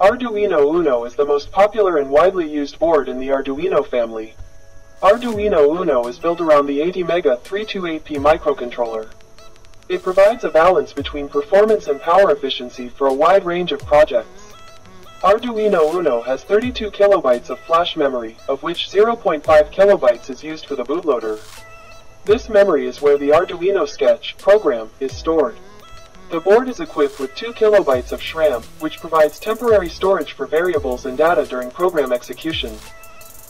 Arduino Uno is the most popular and widely used board in the Arduino family. Arduino Uno is built around the ATmega 328P microcontroller. It provides a balance between performance and power efficiency for a wide range of projects. Arduino Uno has 32 kilobytes of flash memory, of which 0.5 kilobytes is used for the bootloader. This memory is where the Arduino Sketch program is stored. The board is equipped with 2 kilobytes of SRAM, which provides temporary storage for variables and data during program execution.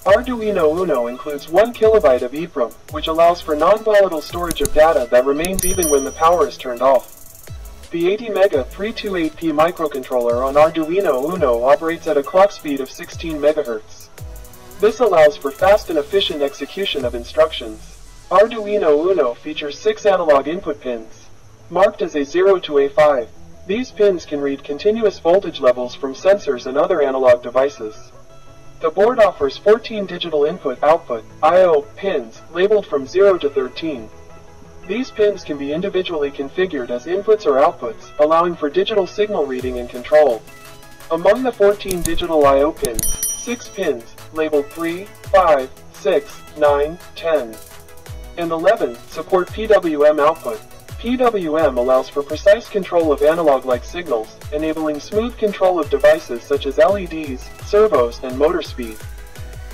Arduino Uno includes 1 kilobyte of EEPROM, which allows for non-volatile storage of data that remains even when the power is turned off. The ATmega 328P microcontroller on Arduino Uno operates at a clock speed of 16 MHz. This allows for fast and efficient execution of instructions. Arduino Uno features 6 analog input pins, marked as A0 to A5. These pins can read continuous voltage levels from sensors and other analog devices. The board offers 14 digital input-output I.O. pins, labeled from 0 to 13. These pins can be individually configured as inputs or outputs, allowing for digital signal reading and control. Among the 14 digital I.O. pins, 6 pins, labeled 3, 5, 6, 9, 10, and 11 support PWM output. PWM allows for precise control of analog-like signals, enabling smooth control of devices such as LEDs, servos, and motor speed.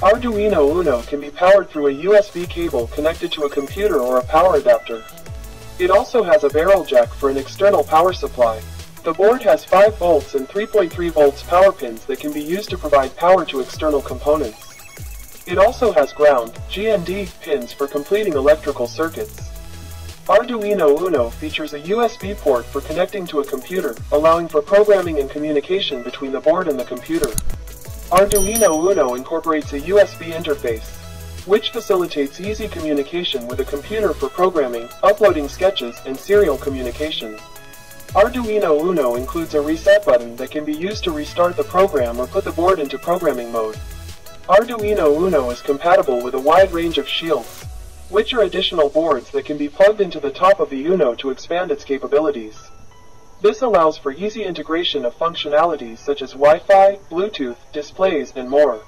Arduino Uno can be powered through a USB cable connected to a computer or a power adapter. It also has a barrel jack for an external power supply. The board has 5 volts and 3.3 volts power pins that can be used to provide power to external components. It also has ground, GND, pins for completing electrical circuits. Arduino Uno features a USB port for connecting to a computer, allowing for programming and communication between the board and the computer. Arduino Uno incorporates a USB interface, which facilitates easy communication with a computer for programming, uploading sketches, and serial communication. Arduino Uno includes a reset button that can be used to restart the program or put the board into programming mode. Arduino Uno is compatible with a wide range of shields, which are additional boards that can be plugged into the top of the Uno to expand its capabilities. This allows for easy integration of functionalities such as Wi-Fi, Bluetooth, displays, and more.